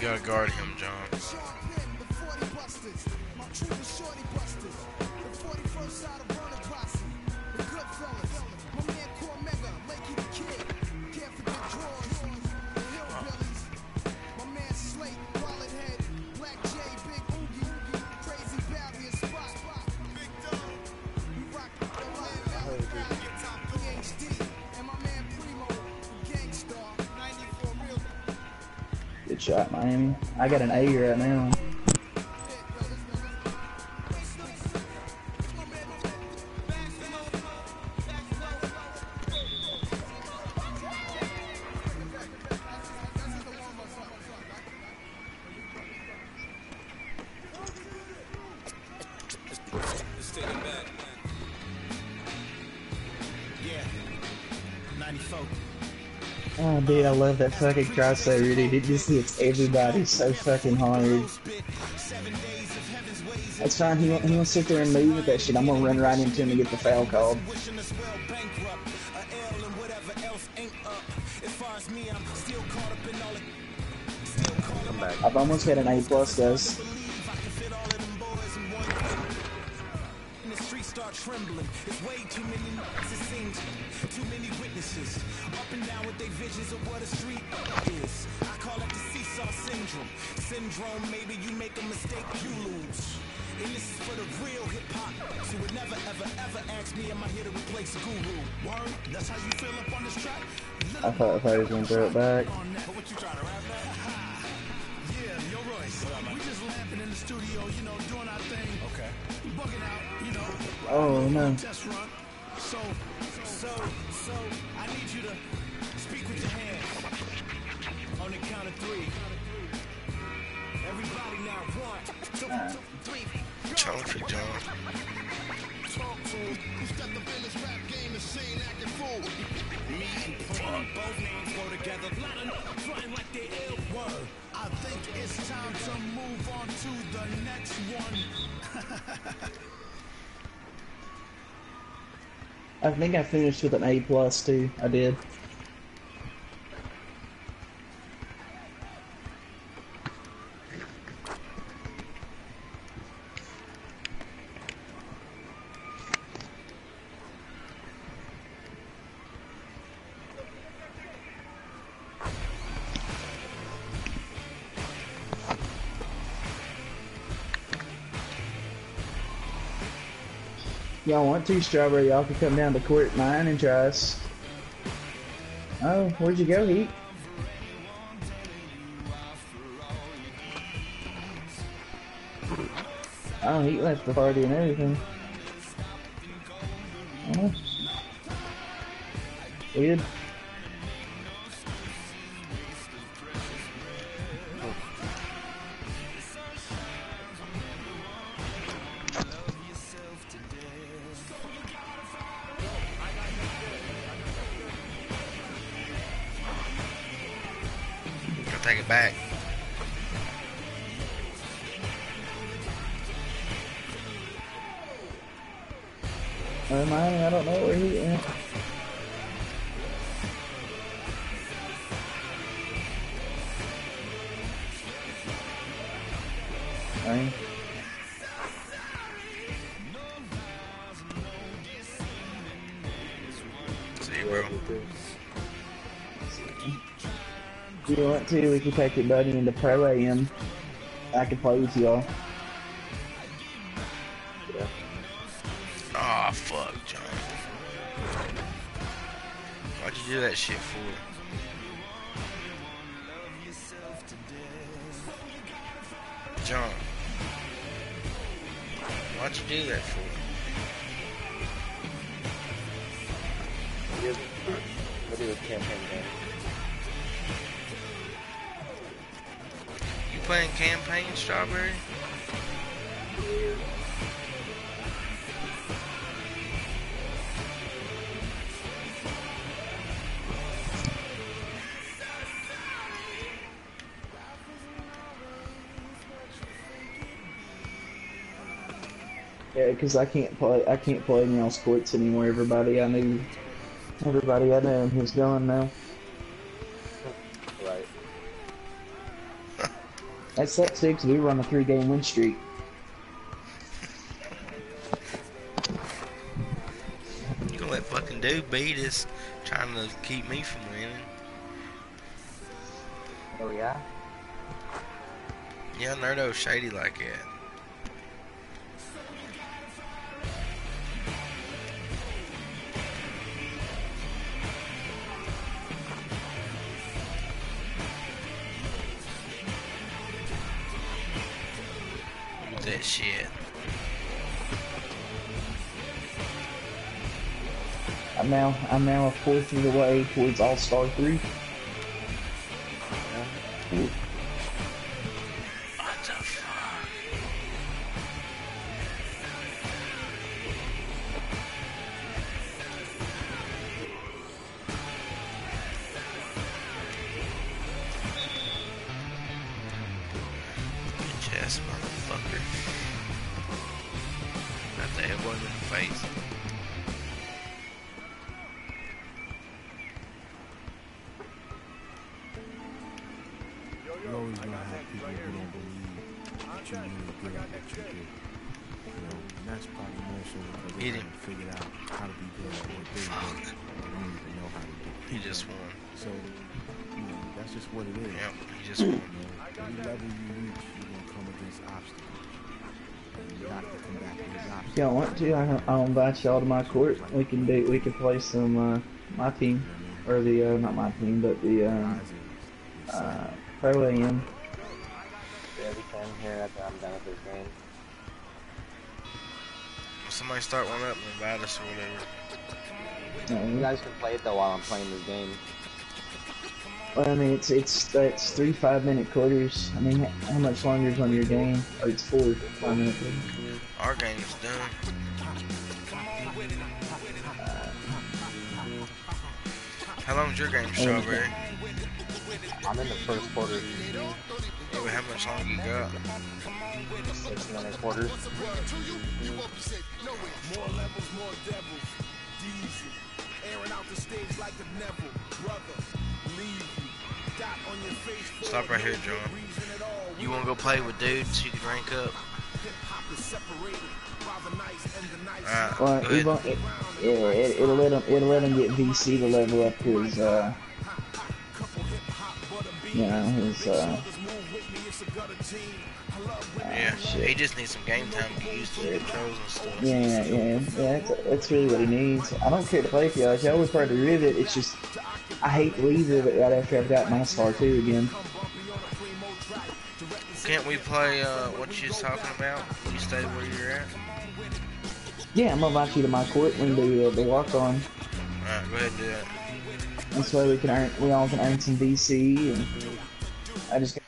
You gotta guard him, John. Shot, Miami. I got an A right now. Yeah. 94. Oh, dude, I love that fucking crossover, dude. It just hits everybody so fucking hard. That's fine. He he won't sit there and move with that shit. I'm gonna run right into him and get the foul called. I've almost got an A plus, guys. Streets start trembling. It's way too many nights, it seems. Too many witnesses. Up and down with their visions of what a street is. I call it the seesaw syndrome. Syndrome, maybe you make a mistake, you lose. And this is for the real hip hop. So would never, ever, ever ask me, am I here to replace Guru? Word? That's how you feel up on this track? I thought, I thought he was gonna throw it back. On. What you trying to rap now? Yeah, yo, Royce. We just lamping in the studio, you know, doing our thing. Okay. Bugging out, you know. Oh no. Test run. So, so, so, I need you to speak with your hands on the count of three. Everybody now, one, two, three. Challenge for John. Talk to him. Who's got the realest rap game and saying acting fool? Me and Paul, both names go together. It's time to move on to the next one. I think I finished with an A plus too. I did. Y'all want to, Strawberry, y'all can come down to court nine and try us. Oh, where'd you go, Heat? Oh, Heat left the party and everything. Weird. Take it back. Uh, mine, I don't know where he is. went. Fine. Zero. If you want to, we can take your buddy into Pro AM. I can play with y'all. Ah, fuck, John. Why'd you do that shit for? John. Why'd you do that for? What do with campaign game? Playing campaign, Strawberry? Yeah, because I can't play. I can't play y'all sports anymore. Everybody I knew, everybody I know is gone now. That sucks too, 'cause we were on a three-game win streak. You gonna let fucking dude beat us, trying to keep me from winning. Oh yeah? Yeah, Nerdo's shady like that. That shit. I'm now I'm now a fourth of the way towards All Star three. What the fuck? Bitch ass motherfucker. Got the elbow in the face. You're always gonna have people who don't believe that you're really good at what you do. You know, and that's probably more so because they haven't figured out how to be good at what they do. They don't even know how to do it. He just won. So, you that's just what it is. Yep, he just won. You know, every level you reach, you're gonna come against obstacles. And you have to come back with those If obstacles. y'all want to, I, I'll invite y'all to my court. We can do we can play some uh, my team or the uh, not my team, but the Guys, it's- it's uh, pro am. Yeah, we can here after I'm done with this game. Somebody start one up and invite us or whatever. You Uh, guys can play it though while I'm playing this game. Well, I mean, it's it's it's three five minute quarters. I mean, how much longer is on your game? Or it's four five minute quarters. Our game's done. How long is your game, um, Strawberry? I'm in the first quarter, Yeah, but how much longer you got? six minute quarters. More levels, more devils. Diesel. Airing out the stage like the Neville. Brother, leave you. Dot on your face. Stop right here, John. Reason at all. You wanna go play with dudes you can rank up? Hip hop is separated by the nice and the nice. Alright, Well, go we've it, yeah, it, it'll let him it'll let him get VC to level up his uh, Couple hip hop butter beats. you know, his uh, Others move with me, it's a gutter team. I love women. Yeah, shit. he just needs some game time to get used to the controls and stuff. Yeah, yeah, yeah. That's, that's really what he needs. I don't care to play with y'all. If y'all was part of the Rivet, it's just I hate to leave Rivet right after I've got my star two again. Can't we play uh, what you was talking about? You stay where you're at? Yeah, I'm gonna invite you to my court. when do uh, the walk on. Alright, go ahead and do that. This way we can earn, we all can earn some VC. And I just